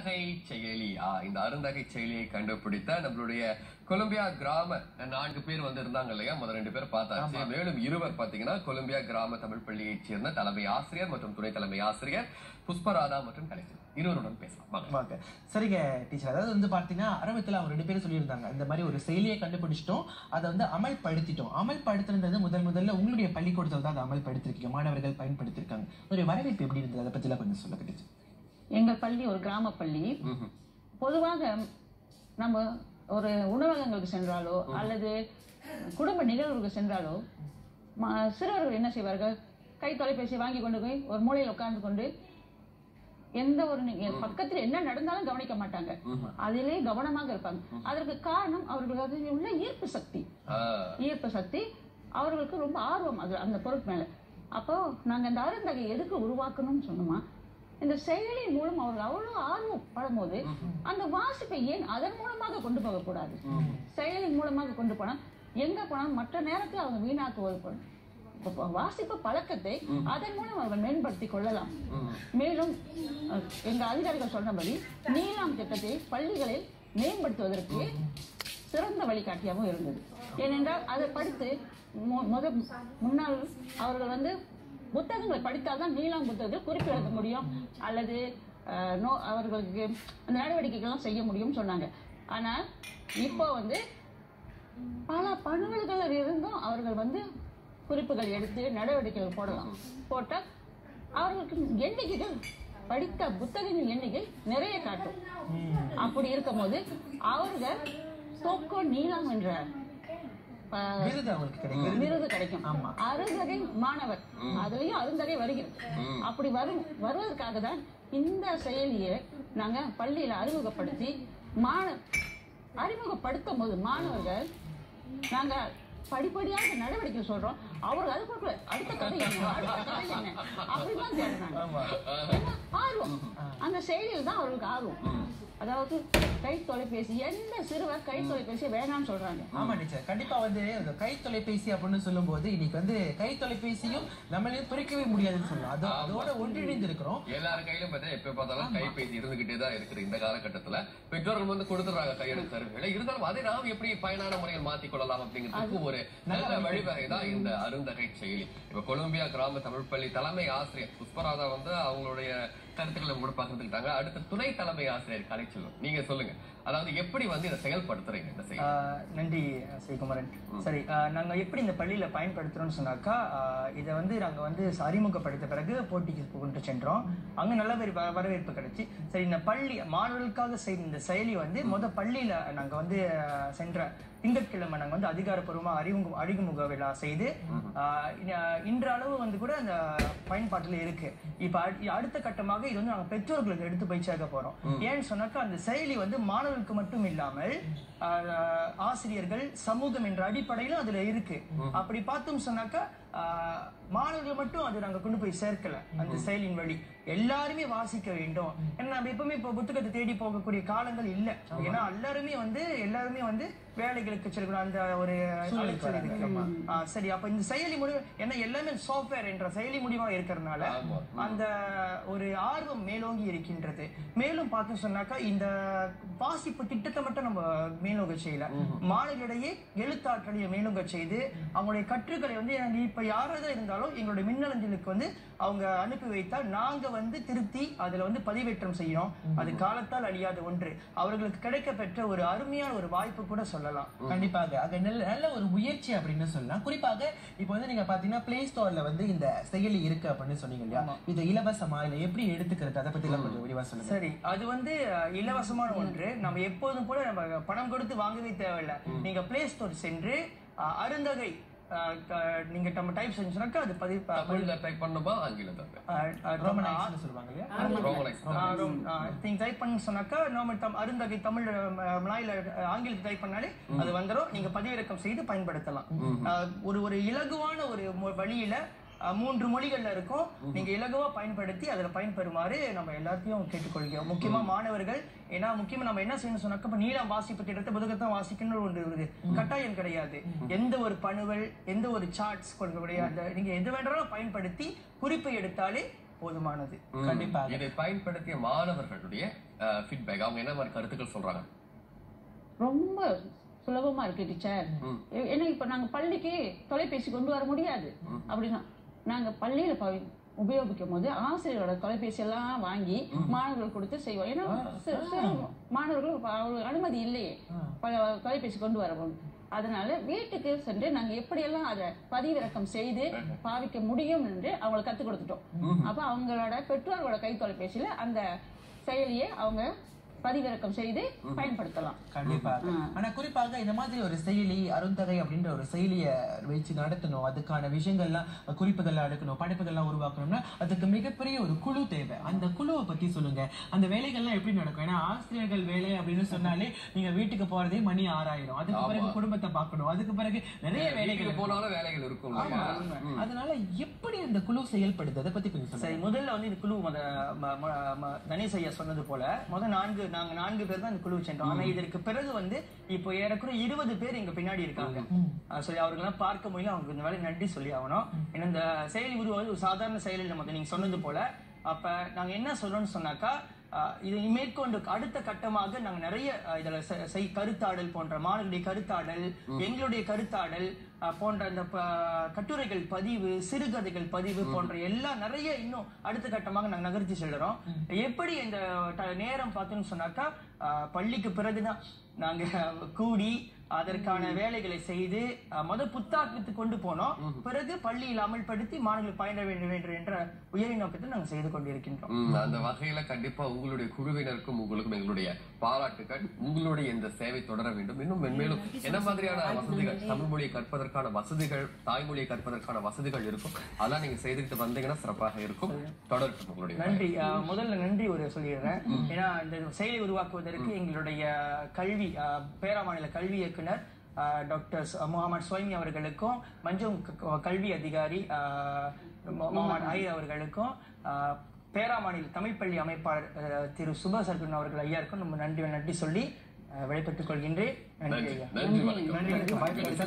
அருந்தகை செயலி. ஆ, இந்த அருந்தகை செயலியை கண்டுபிடித்த நம்மளுடைய கொலம்பியா கிராம நான்கு பேர் வந்து இருந்தாங்க இல்லையா? முதல் ரெண்டு பேர் பார்த்தாச்சு. மேலும் இருவர் பாத்தீங்கன்னா கொலம்பியா கிராம தமிழ் பள்ளியைச் சேர்ந்த தலைமை ஆசிரியர் மற்றும் துணை தலைமை ஆசிரியர் புஷ்பராதா மற்றும் கலைஞர் இருவருடன் பேசலாம். வாங்க. சரிங்க டீச்சர். அதாவது வந்து பார்த்தீங்கன்னா ஆரம்பத்தில் அவங்க ரெண்டு பேரும் சொல்லியிருந்தாங்க. இந்த மாதிரி ஒரு செயலியை கண்டுபிடிச்சிட்டோம். அதை வந்து அமல்படுத்திட்டோம். அமல்படுத்துறது முதல் முதல்ல உங்களுடைய பள்ளிக்கூடத்தில் தான் அதை அமல்படுத்திருக்கீங்க. மாணவர்கள் பயன்படுத்திருக்காங்க. ஒரு வரவேற்பு எப்படி இருந்தது? அதை பற்றிலாம் கொஞ்சம் சொல்ல டீச்சர். எங்கள் பள்ளி ஒரு கிராம பள்ளி. பொதுவாக நம்ம ஒரு உணவகங்களுக்கு சென்றாலோ அல்லது குடும்ப நிகழ்வுக்கு சென்றாலோ சிறுவர்கள் என்ன செய்வார்கள்? கை தொலைபேசி வாங்கி கொண்டு போய் ஒரு மூலையில் உட்கார்ந்து கொண்டு எந்த ஒரு பக்கத்தில் என்ன நடந்தாலும் கவனிக்க மாட்டாங்க. அதிலே கவனமாக இருப்பாங்க. அதற்கு காரணம் அவர்களுக்கு உள்ள ஈர்ப்பு சக்தி. ஈர்ப்பு சக்தி அவர்களுக்கு ரொம்ப ஆர்வம் அது அந்த பொருள் மேல. அப்போ நாங்க இந்த அருந்தகை எதுக்கு உருவாக்கணும்னு சொன்னோமா? இந்த செயலின் மூலம் அவர்கள் அவ்வளவு ஆர்வம் படும்போது அந்த வாசிப்பை ஏன் அதன் மூலமாக கொண்டு போகக்கூடாது? செயலின் மூலமாக கொண்டு போனா எங்க போனாலும் மற்ற நேரத்தில் அவங்க வீணாக்குவது. இப்ப வாசிப்பு பழக்கத்தை அதன் மூலம் அவர்கள் மேம்படுத்திக் கொள்ளலாம். மேலும் எங்க அதிகாரிகள் சொன்னபடி நீலாம் திட்டத்தை பள்ளிகளில் மேம்படுத்துவதற்கு சிறந்த வழிகாட்டியாகவும் இருந்தது. ஏனென்றால் அதை படித்து மு- முத முன்னால் அவர்கள் வந்து புத்தகங்களை படித்தால்தான் நீலாம் புத்தகத்தில் குறிப்பு எழுத முடியும். அல்லது நோ அவர்களுக்கு அந்த நடவடிக்கைகள்லாம் செய்ய முடியும்னு சொன்னாங்க. ஆனால் இப்போ வந்து பல பணிகளில் இருந்தும் அவர்கள் வந்து குறிப்புகள் எடுத்து நடவடிக்கைகள் போடலாம். போட்டால் அவர்களுக்கு எண்ணிக்கைகள் படித்த புத்தகங்களின் எண்ணிக்கை நிறைய காட்டும். அப்படி இருக்கும் போது அவர்கள் சோக்கோ நீளம் என்ற விருது கிடைக்கும். அருந்தகை மாணவர். அதுலயும் அருந்தகை வருகிறது. அப்படி வரும் வருவதற்காக தான் இந்த செயலியை நாங்க பள்ளியில அறிமுகப்படுத்தி மாண அறிமுகப்படுத்தும் போது மாணவர்கள் நாங்க படிப்படியாக நடவடிக்கை சொல்றோம். அவர்கள் அது கொடுக்கல அடுத்த கதை என்ன? அடுத்த கதை என்ன? அப்படிதான் தேடுறாங்க ஆர்வம். அந்த செயலியில் தான் அவர்களுக்கு ஆர்வம். அதாவது கை தொலைபேசி எந்த சிறுவர் கை தொலைபேசி வேணாம்னு சொல்றாங்க. ஆமா டீச்சர். கண்டிப்பா வந்து இந்த கை தொலைபேசி அப்படின்னு சொல்லும்போது இன்னைக்கு வந்து கை தொலைபேசியும் நம்மளையும் துறைக்கவே முடியாதுன்னு சொல்லலாம். அது அதோட ஒன்றிணைந்து இருக்கிறோம் எல்லார் கையிலும் பார்த்தா எப்ப பார்த்தாலும் கைபேசி இருந்துகிட்டே தான் இருக்குது இந்த காலகட்டத்துல. பெற்றோர்கள் வந்து கொடுத்துறாங்க கையெழுத்து கருவிகளை இருந்தாலும் அதை நாம் எப்படி பயனான முறையில் மாத்திக் கொள்ளலாம் அப்படிங்கிறதுக்கு ஒரு நல்ல வழிவகை தான் இந்த அருந்தகை செயலி. இப்ப கொலம்பியா கிராம தமிழ் பள்ளி தலைமை ஆசிரியர் புஷ்பராதா வந்து அவங்களுடைய கருத்துக்களை கூட பகிர்ந்துக்கிட்டாங்க அடுத்து துணை தலைமை ஆசிரியர் கலைச்செல்வம் நீங்க சொல்லுங்க. அதாவது எப்படி வந்து இதை செயல்படுத்துறீங்க இந்த செயலி? நன்றி ஸ்ரீகுமரன் சரி நாங்க எப்படி இந்த பள்ளியில பயன்படுத்துறோம்னு சொன்னாக்கா இதை வந்து நாங்க வந்து அறிமுகப்படுத்த பிறகு போட்டிக்கு கொண்டு சென்றோம். அங்க நல்ல வரவேற்பு கிடைச்சு. சரி இந்த பள்ளி மாணவர்களுக்காக செய்த இந்த செயலி வந்து முத பள்ளியில நாங்க வந்து சென்ற திங்கட்கிழமை நாங்க வந்து அதிகாரப்பூர்வமா அறிமுக அறிமுக விழா செய்து இன்றளவு வந்து கூட அந்த பயன்பாட்டுல இருக்கு. இப்ப அடு- அடுத்த கட்டமாக இது வந்து நாங்க பெற்றோர்களுக்கு எடுத்து போய் சேர்க்க போறோம். ஏன்னு சொன்னாக்கா அந்த செயலி வந்து மாணவர்களுக்கு மட்டும் இல்லாமல் ஆசிரியர்கள் சமூகம் என்ற அடிப்படையிலும் அதுல இருக்கு. அப்படி பார்த்தோம் சொன்னாக்கா ஆஹ், மாணவர்கள் மட்டும் அது நாங்க கொண்டு போய் சேர்க்கல அந்த செயலின் வழி. எல்லாருமே வாசிக்க வேண்டும். ஏன்னா நம்ம எப்பவுமே இப்போ புத்தகத்தை தேடி போகக்கூடிய காலங்கள் இல்ல. ஏன்னா எல்லாருமே வந்து எல்லாருமே வந்து வேலைகளுக்கு செல்லக்கூடிய அந்த ஒரு சரி அப்ப இந்த செயலி முடிவு ஏன்னா எல்லாமே சாஃப்ட்வேர் என்ற செயலி முடிவா இருக்கிறதுனால. அந்த ஒரு ஆர்வம் மேலோங்கி இருக்கின்றது. மேலும் பார்த்து சொன்னாக்கா இந்த வாசிப்பு திட்டத்தை மட்டும் நம்ம மேலோங்க செய்யல. மாணவர்களிடையே எழுத்தாற்றலையை மேலோங்க செய்து அவங்களுடைய கற்றுக்களை வந்து இப்ப யாராவது இருந்தாலும் எங்களுடைய மின்னஞ்சலுக்கு வந்து அவங்க அனுப்பி வைத்தால் நாங்க வந்து திருத்தி அதுல வந்து பதிவேற்றம் செய்யணும் அது காலத்தால் அழியாத ஒன்று. அவர்களுக்கு கிடைக்க பெற்ற ஒரு அருமையான ஒரு வாய்ப்பு கூட சொல்லலாம். கண்டிப்பாக. அது நல்ல நல்ல ஒரு முயற்சி அப்படின்னு சொல்லலாம். குறிப்பாக இப்போ வந்து நீங்க பாத்தீங்கன்னா பிளே ஸ்டோர்ல வந்து இந்த செயலி இருக்கு அப்படின்னு சொன்னீங்க இல்லையா? இது இலவசமா இல்ல எப்படி எடுத்துக்கிறது? அதை பத்தி எல்லாம் கொஞ்சம் விரிவா சொல்லுங்க. சரி. அது வந்து இலவசமான ஒன்று. நம்ம எப்போதும் கூட நம்ம பணம் கொடுத்து வாங்கவே தேவையில்லை. நீங்க பிளே ஸ்டோர் சென்று அருந்தகை நீங்க நம்ம டைப் செஞ்சோம்னாக்கா அது பதிவு தமிழ்ல டைப் பண்ணுமா ஆங்கிலத்துல ரோமனைஸ்னு சொல்லுவாங்க இல்லையா? ரோமனைஸ் நீங்க டைப் பண்ண சொன்னாக்கா நாம தம் அருந்தகை தமிழ் மலாயில அஹ், ஆங்கிலத்தில் டைப் பண்ணாலே அது வந்துரும். நீங்க பதிவிறக்கம் செய்து பயன்படுத்தலாம். ஒரு ஒரு இலகுவான ஒரு வழியில மூன்று மொழிகள்ல இருக்கும். நீங்க இலகுவா பயன்படுத்தி அதுல பயன்பெறுமாறு நம்ம எல்லாத்தையும் கேட்டுக்கொள்கிறோம். முக்கியமா மாணவர்கள் ஏன்னா முக்கியமா நம்ம என்ன செய்யணும் சொன்னாக்க இப்ப நீளம் வாசிப்பு திட்டத்தை புத்தகத்தை வாசிக்கணும் ஒரு ஒரு கட்டாயம் கிடையாது. எந்த ஒரு பணுவல் எந்த ஒரு சார்ட்ஸ் கொடுக்கக்கூடிய அந்த நீங்க எது வேண்டாலும் பயன்படுத்தி குறிப்பை எடுத்தாலே போதுமானது. கண்டிப்பாக இதை பயன்படுத்திய மாணவர்களுடைய ஃபீட்பேக் அவங்க என்ன மாதிரி கருத்துக்கள் சொல்றாங்க? ரொம்ப சுலபமா இருக்கு டீச்சர். ஏன்னா இப்ப நாங்க பள்ளிக்கு தொலைபேசி கொண்டு வர முடியாது. அப்படின்னா நாங்க பள்ளியில ப- உபயோகிக்கும் போது ஆசிரியரோட தொலைபேசி எல்லாம் வாங்கி மாணவர்கள் கொடுத்து செய்வோம். ஏன்னா மாணவர்கள் அனுமதி இல்லையே. ப- தொலைபேசி கொண்டு வரவும். அதனால வீட்டுக்கு சென்று நாங்க எப்படியெல்லாம் அதை பதிவிறக்கம் செய்து பாவிக்க முடியும் என்று அவங்களுக்கு கத்துக் கொடுத்துட்டோம். அப்ப அவங்களோட பெற்றோர்களோட கை தொலைபேசியில அந்த செயலியை அவங்க பதிவிறக்கம் செய்து பயன்படுத்தலாம். கண்டிப்பாக ஆனா குறிப்பாக இந்த மாதிரி ஒரு செயலி அருந்தகை அப்படின்ற ஒரு செயலியை வச்சு நடத்தணும். அதுக்கான விஷயங்கள்லாம் குறிப்புகள்லாம் எடுக்கணும் படைப்புகள்லாம் உருவாக்கணும்னா அதுக்கு மிகப்பெரிய ஒரு குழு தேவை. அந்த குழுவை பத்தி சொல்லுங்க. அந்த வேலைகள்லாம் எப்படி நடக்கும்? ஏன்னா ஆசிரியர்கள் வேலை அப்படின்னு சொன்னாலே நீங்க வீட்டுக்கு போறதே மணி ஆறாயிரம். அதுக்கு பிறகு குடும்பத்தை பார்க்கணும். அதுக்கு பிறகு நிறைய வேலைகள். போனாலும் வேலைகள் இருக்கும். அதனால எப்படி அந்த குழு செயல்படுது? அதை பத்தி கொஞ்சம் சரி முதல்ல வந்து இந்த குழு மத ம- ம- ம- கணேஷ் ஐயா சொன்னது போல முத நான்கு நாங்க நான்கு பேர் தான் குழு சென்றோம். ஆனா இதற்கு பிறகு வந்து இப்போ ஏறக்குறைய இருபது பேர் எங்க பின்னாடி இருக்காங்க. சரி அவர்களெல்லாம் பார்க்க முடியல. அவங்களுக்கு இந்த வேலை நன்றி சொல்லி ஆகணும். ஏன்னா இந்த செயலி உருவாவது ஒரு சாதாரண செயல் இல்லை நீங்க சொன்னது போல அப்ப நாங்க என்ன சொல்றோம்னு சொன்னாக்கா இது மேற்கொண்டு அடுத்த கட்டமாக நாங்க நிறைய இதுல செ- செய் கருத்தாடல் போன்ற மாணவர்களுடைய கருத்தாடல் எங்களுடைய கருத்தாடல் போன்ற இந்த கட்டுரைகள் பதிவு சிறுகதைகள் பதிவு போன்ற எல்லா நிறைய இன்னும் அடுத்த கட்டமாக நாங்க நகர்த்தி செல்றோம். எப்படி இந்த நேரம் பார்த்தோம்னு சொன்னாக்கா பள்ளிக்கு பிறகுதான் நாங்க கூடி அதற்கான வேலைகளை செய்து அஹ், முத புத்தாக்கத்துக்கு கொண்டு போனோம். பிறகு பள்ளியில் அமல்படுத்தி மாணவர்கள் பயில வேண்டும் என்று என்ற உயரிய நோக்கத்தை நாங்கள் செய்து கொண்டிருக்கின்றோம். அந்த வகையில கண்டிப்பா உங்களுடைய குழுவினருக்கும் உங்களுக்கும் எங்களுடைய பாராட்டுகள் உங்களுடைய இந்த சேவை தொடர வேண்டும். இன்னும் மென்மேலும் என்ன மாதிரியான வசதிகள் தமிழ் மொழியை கற்பதற்கான வசதிகள் தாய்மொழியை கற்பதற்கான வசதிகள் இருக்கும். அதெல்லாம் நீங்க செய்துக்கிட்டு வந்தீங்கன்னா சிறப்பாக இருக்கும். தொடரட்டும் உங்களுடைய நன்றி. முதல்ல நன்றி ஒரு சொல்லிடுறேன். ஏன்னா இந்த செயலை உருவாக்குவதற்கு எங்களுடைய கல்வி அஹ், பேரா மாநில கல்வி இயக்குனர் டாக்டர் முகமது சுவைமி அவர்களுக்கும் மஞ்சம் கல்வி அதிகாரி முகமது ஐயர் அவர்களுக்கும் அஹ், பேரா மாநில தமிழ் பள்ளி அமைப்பாளர் திரு சுப சர்க்குன் அவர்கள் ஐயாருக்கும் நம்ம நன்றி நன்றி சொல்லி விடைபெற்றுக் கொள்கின்றேன். நன்றி நன்றி. ஐயா.